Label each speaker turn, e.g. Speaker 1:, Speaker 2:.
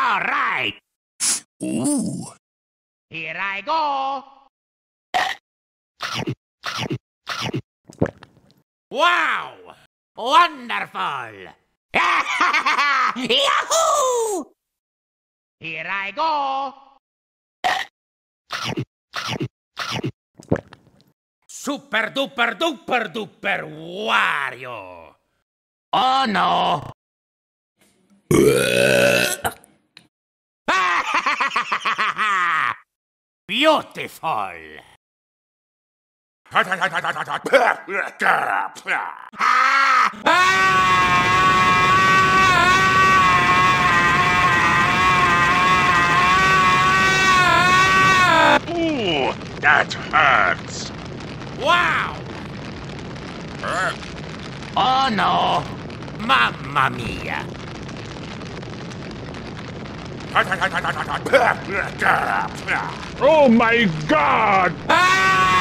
Speaker 1: All right.
Speaker 2: Ooh.
Speaker 1: Here I go. Wow! Wonderful! Yahoo! Here I go. Super duper duper duper Wario! Oh no! Beautiful!
Speaker 2: Ooh, that hurts.
Speaker 1: Wow! Oh no! Mamma mia!
Speaker 2: Oh my god! Ah!